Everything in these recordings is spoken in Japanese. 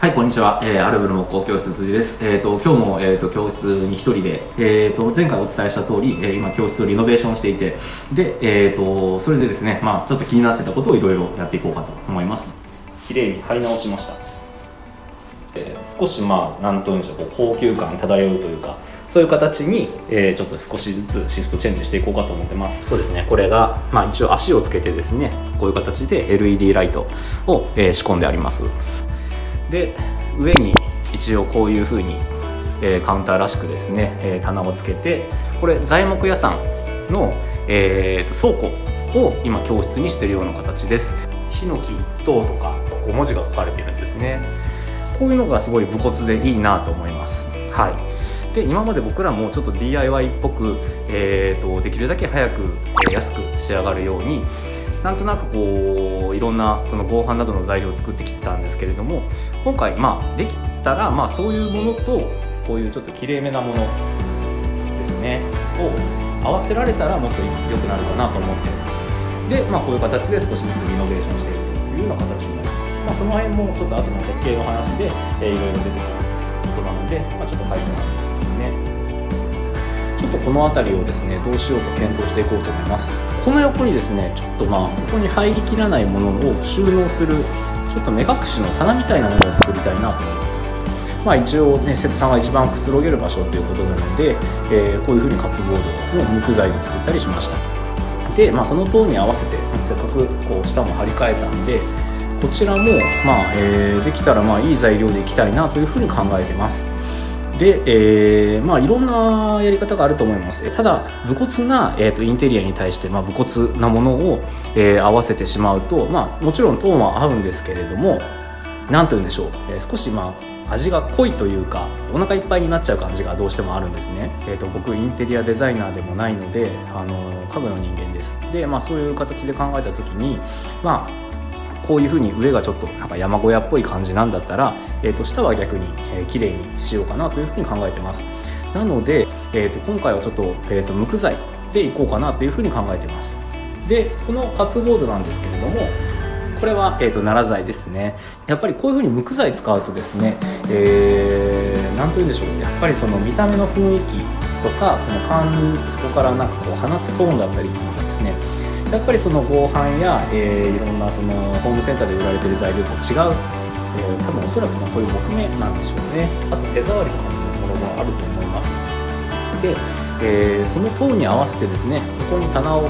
はい、こんにちは。えー、アルブの木工教室辻です。えっ、ー、と、今日も、えっ、ー、と、教室に一人で、えっ、と、前回お伝えした通り、え今、教室をリノベーションしていて、で、えっ、と、それでですね、まあちょっと気になってたことをいろいろやっていこうかと思います。綺麗に貼り直しました。え少し、まあなんというんでしょう、こう高級感漂うというか、そういう形に、えちょっと少しずつシフトチェンジしていこうかと思ってます。そうですね、これが、まあ一応足をつけてですね、こういう形で LED ライトを、え仕込んであります。で上に一応こういうふうに、えー、カウンターらしくですね、えー、棚をつけてこれ材木屋さんの、えーと、倉庫を今教室にしてるような形です。ヒノキ一等とかこう文字が書かれているんですね。こういうのがすごい武骨でいいなと思います。はい。で今まで僕らもちょっと DIY っぽく、えーとできるだけ早く、安く仕上がるようになんとなくこういろんなその合板などの材料を作ってきてたんですけれども今回まあできたらまあそういうものとこういうちょっときれいめなものですねを合わせられたらもっと良くなるかなと思って。で、まあ、こういう形で少しずつリノベーションしているというような形になります、まあ、その辺もちょっと後の設計の話で、えー、いろいろ出てくることなので、まあ、ちょっと改善ですね。ちょっとこの辺りをですねどうしようか検討していこうと思います。この横にですねちょっとまあここに入りきらないものを収納するちょっと目隠しの棚みたいなものを作りたいなと思います。まあ一応ね瀬戸さんが一番くつろげる場所っていうことなので、えー、こういうふうにカップボードを木材で作ったりしました。で、まあ、その塔に合わせてせっかくこう下も張り替えたんでこちらも、まあえー、できたらまあいい材料でいきたいなというふうに考えてます。で、えー、まあいろんなやり方があると思います。ただ武骨な、えーと、インテリアに対して、まあ、武骨なものを、えー、合わせてしまうと、まあ、もちろんトーンは合うんですけれども何と言うんでしょう、えー、少しまあ味が濃いというかお腹いっぱいになっちゃう感じがどうしてもあるんですね、えーと、僕インテリアデザイナーでもないので、あの家具の人間です。で、まあ、そういう形で考えた時にまあこういうふうに上がちょっとなんか山小屋っぽい感じなんだったら、えー、と下は逆に、えー、綺麗にしようかなというふうに考えてます。なので、えー、と今回はちょっと,、えー、と無垢材でいこうかなというふうに考えてます。でこのカップボードなんですけれどもこれは、えーと、奈良材ですね。やっぱりこういうふうに無垢材使うとですね何、えー、と言うんでしょう。やっぱりその見た目の雰囲気とかその感そこからなんかこう放つトーンだったりっていうのがですねやっぱりその合板や、えー、いろんなそのホームセンターで売られてる材料と違う、えー、多分おそらくまこういう木目なんでしょうね。あと手触りとかのものもあると思います。で、えー、その塔に合わせてですねここに棚を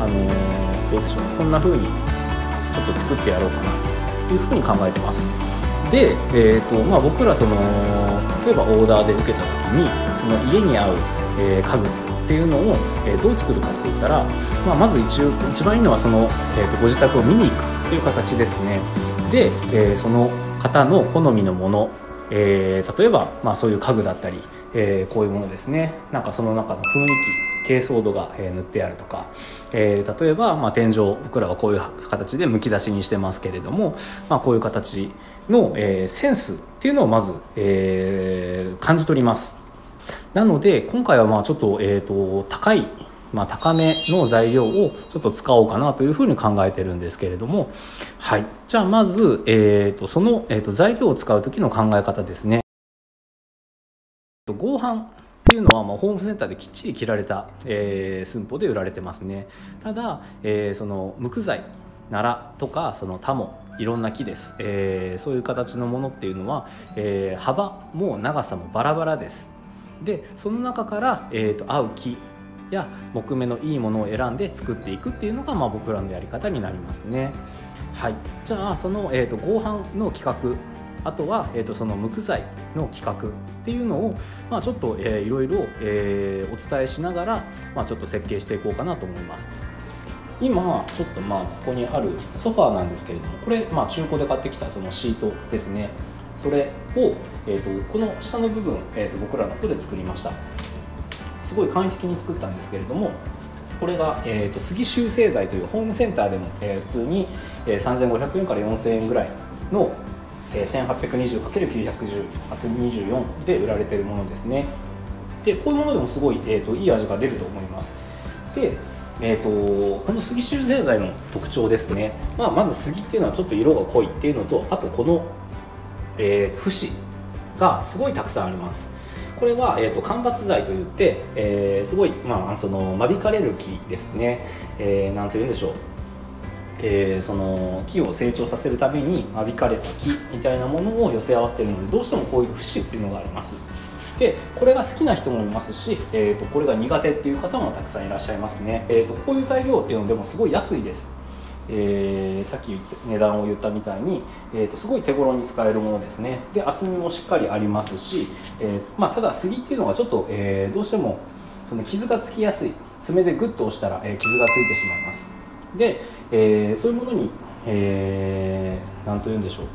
あの、どうでしょうこんな風にちょっと作ってやろうかなというふうに考えてます。で、えーとまあ、僕らその例えばオーダーで受けた時にその家に合う、え、家具っていうのを、えどう作るかって言ったら、まあ、まず一一番いいのはその、えー、とご自宅を見に行くという形ですね。で、えー、その方の好みのもの、えー、例えば、まあ、そういう家具だったり、えー、こういうものですね。なんかその中の雰囲気珪藻土が、え塗ってあるとか、え、例えば、まあ、天井僕らはこういう形でむき出しにしてますけれども、まあ、こういう形の、え、センスっていうのをまず、えー、感じ取ります。なので今回はまあちょっと,、えーと、高い、まあ、高めの材料をちょっと使おうかなというふうに考えてるんですけれどもはい。じゃあまず、えーと、その、えーと、材料を使う時の考え方ですね。合板っていうのは、まあ、ホームセンターできっちり切られた、えー、寸法で売られてますね。ただ、えー、その無垢材奈良とかそのタモいろんな木です、えー、そういう形のものっていうのは、えー、幅も長さもバラバラです。でその中から、えーと、合う木や木目のいいものを選んで作っていくっていうのが、まあ、僕らのやり方になりますね。はい、じゃあその、えーと、合板の企画あとは、えーと、その無垢材の企画っていうのを、まあ、ちょっと、えー、いろいろ、えー、お伝えしながら、まあ、ちょっと設計していこうかなと思います。今ちょっとまあここにあるソファーなんですけれどもこれまあ中古で買ってきたそのシートですねそれを、えーと、この下の部分、えーと、僕らの方で作りました。すごい簡易的に作ったんですけれどもこれが、えーと、杉修正剤というホームセンターでも、えー、普通に、えー、3500円から4000円ぐらいの、えー、1820×910 厚み24で売られているものですね。でこういうものでもすごい、えー、といい味が出ると思います。でえーと、この杉修正剤の特徴ですね、まあ、まず杉っていうのはちょっと色が濃いっていうのとあとこのえー、節がすごいたくさんあります。これは、えーと、間伐材といって、えー、すごい、まあ、その間引かれる木ですね、えー、なんと言うんでしょう、えー、その木を成長させるために間引かれた木みたいなものを寄せ合わせてるのでどうしてもこういう節っていうのがあります。でこれが好きな人もいますし、えーと、これが苦手っていう方もたくさんいらっしゃいますね、えーと、こういう材料っていうのでもすごい安いです。えー、さっき値段を言ったみたいに、えーと、すごい手頃に使えるものですね。で厚みもしっかりありますし、えーまあ、ただ杉っていうのがちょっと、えー、どうしてもその傷がつきやすい。爪でグッと押したら、え、傷がついてしまいます。で、え、そういうものに何、えー、と言うんでしょう。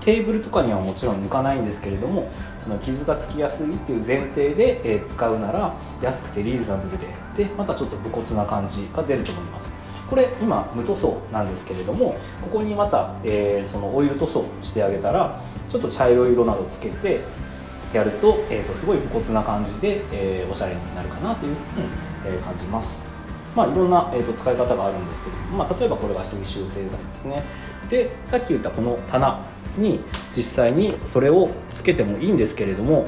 テーブルとかにはもちろん抜かないんですけれどもその傷がつきやすいっていう前提で、え使うなら安くてリーズナブルででまたちょっと武骨な感じが出ると思います。これ今無塗装なんですけれどもここにまた、えー、そのオイル塗装してあげたらちょっと茶色い色などつけてやると,、えーと、すごい武骨な感じで、えー、おしゃれになるかなというふうに、えー、感じます。まあ、いろんな、えーと、使い方があるんですけど、まあ、例えばこれが杉修正剤ですね。でさっき言ったこの棚に実際にそれをつけてもいいんですけれども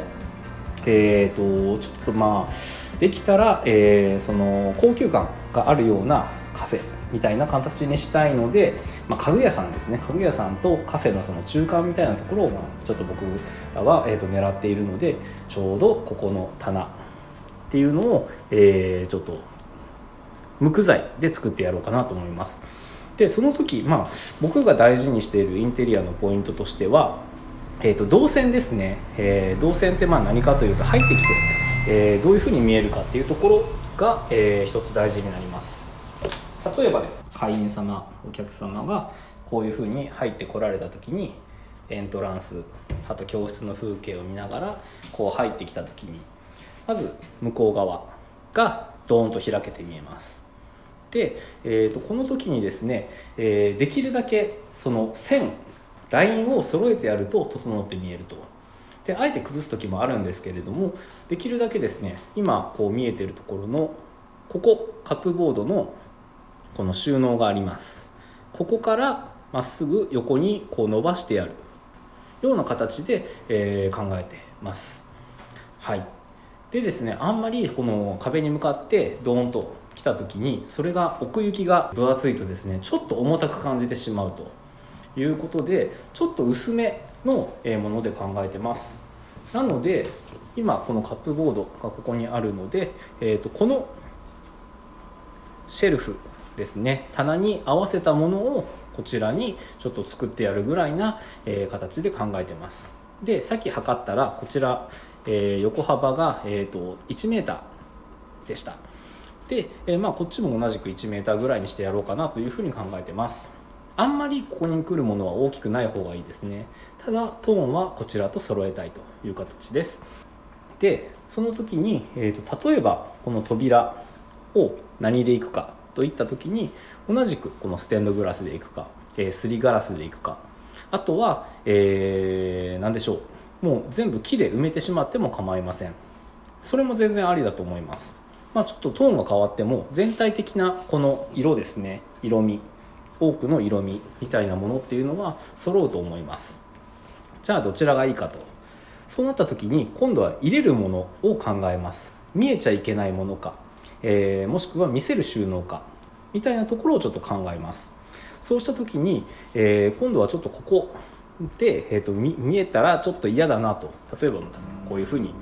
えーと、ちょっとまあできたら、えー、その高級感があるようなカフェみたいな形にしたいので、まあ、家具屋さんですね。家具屋さんとカフェのその中間みたいなところを、まあ、ちょっと僕らは、えー、と狙っているのでちょうどここの棚っていうのを、えー、ちょっと無垢材で作ってやろうかなと思います。でその時、まあ、僕が大事にしているインテリアのポイントとしては、えー、と動線ですね、えー、動線ってまあ何かというと入ってきて、えー、どういうふうに見えるかっていうところが、えー、一つ大事になります。例えば、ね、会員様お客様がこういうふうに入ってこられた時にエントランスあと教室の風景を見ながらこう入ってきた時にまず向こう側がドーンと開けて見えます。で、えーと、この時にですね、えー、できるだけその線ラインを揃えてやると整って見えると。であえて崩す時もあるんですけれどもできるだけですね今こう見えてるところのここカップボードのこの収納があります。ここからまっすぐ横にこう伸ばしてやる。ような形で、えー、考えてます。はい。でですねあんまりこの壁に向かってドーンと来た時にそれが奥行きが分厚いとですねちょっと重たく感じてしまうと。いうことでちょっと薄めのもので考えてます。なので今このカップボードがここにあるので、えー、とこのシェルフですね。棚に合わせたものをこちらにちょっと作ってやるぐらいな、え形で考えてます。でさっき測ったらこちら、えー、横幅が、えーと、1 m でした。で、えー、まあ、こっちも同じく1 m ぐらいにしてやろうかなというふうに考えてます。あんまりここに来るものは大きくない方がいいですね。ただトーンはこちらと揃えたいという形です。でその時に、えーと例えばこの扉を何でいくかといった時に同じくこのステンドグラスでいくか、えー、すりガラスでいくか。あとは、えー、何でしょう。もう全部木で埋めてしまっても構いません。それも全然ありだと思います。まあ、ちょっとトーンが変わっても全体的なこの色ですね。色味。多くの色味みたいなものっていうのは揃うと思います。じゃあどちらがいいかと。そうなった時に今度は入れるものを考えます。見えちゃいけないものか。えー、もしくは見せる収納かみたいなところをちょっと考えます。そうした時に、えー、今度はちょっとここで、えーと、見えたらちょっと嫌だなと。例えばこういうふうに、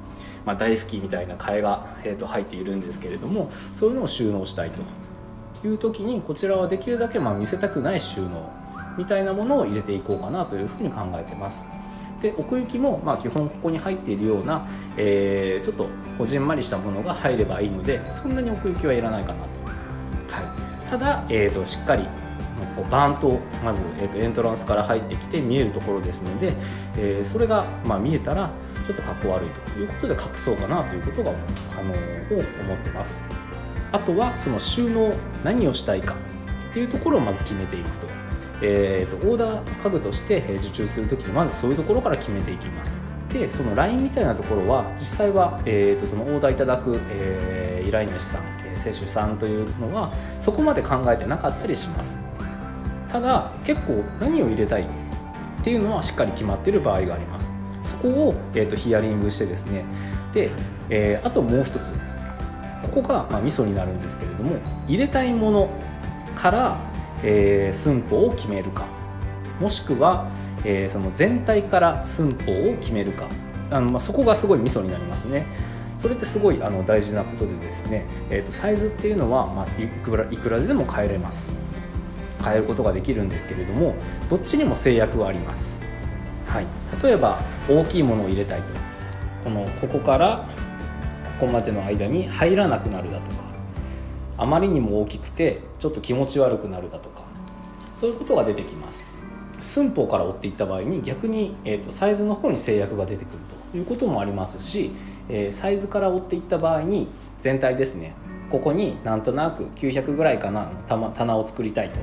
まあ、台拭きみたいな替えが、えーと、入っているんですけれどもそういうのを収納したいと。いう時にこちらはできるだけまあ見せたくない収納みたいなものを入れていこうかなというふうに考えてます。で奥行きもまあ基本ここに入っているような、えー、ちょっとこじんまりしたものが入ればいいのでそんなに奥行きはいらないかなと、はい、ただ、えーと、しっかりこうバーンとまず、えーと、エントランスから入ってきて見えるところですので、えー、それが、まあ、見えたらちょっとかっこ悪いということで隠そうかなということが、あのー、思ってます。あとはその収納何をしたいかっていうところをまず決めていくと。えーと、オーダー家具として受注する時にまずそういうところから決めていきます。でその LINE みたいなところは実際は、えーと、そのオーダーいただく、えー、依頼主さん接種さんというのはそこまで考えてなかったりします。ただ結構何を入れたいっていうのはしっかり決まっている場合があります。そこを、えーと、ヒアリングしてですね。で、えー、あともう一つ。ここが、まあ、ミソになるんですけれども入れたいものから、えー、寸法を決めるか。もしくは、えー、その全体から寸法を決めるか。あの、まあ、そこがすごいミソになりますね。それってすごいあの大事なことでですね、えーと、サイズっていうのは、まあ、いくらいくらでも変えれます。変えることができるんですけれどもどっちにも制約はあります、はい、例えば大きいものを入れたいと。このここからここまでの間に入らなくなるだとか。あまりにも大きくてちょっと気持ち悪くなるだとかそういうことが出てきます。寸法から追っていった場合に逆に、えーと、サイズの方に制約が出てくるということもありますし、えー、サイズから追っていった場合に全体ですねここになんとなく900ぐらいかな棚を作りたいと。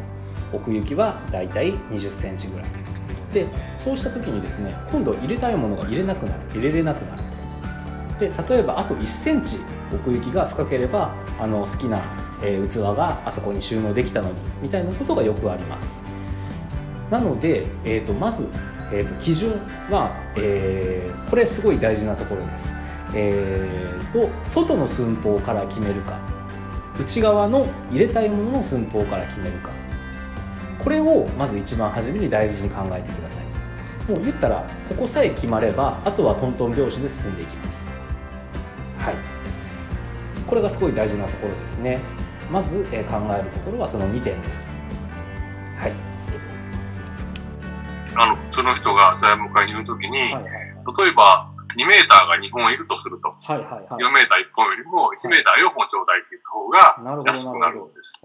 奥行きはだいたい2 0センチぐらい。でそうした時にですね今度入れたいものが入れなくなる入れれなくなると。で例えばあと1センチ奥行きが深ければあの好きな、えー、器があそこに収納できたのにみたいなことがよくあります。なので、えーと、まず、えーと、基準は、えー、これすごい大事なところです。えーと外の寸法から決めるか。内側の入れたいものの寸法から決めるか。これをまず一番初めに大事に考えてください。もう言ったらここさえ決まればあとはトントン拍子で進んでいきます。これがすごい大事なところですね。まず、え考えるところはその2点です。はい。あの普通の人が財務会に言うときに、はいはいはい、例えば2メーターが2本いるとすると、はいはいはい、4メーター1本よりも1メーター4本ちょうだいって言った方が安くなるんです。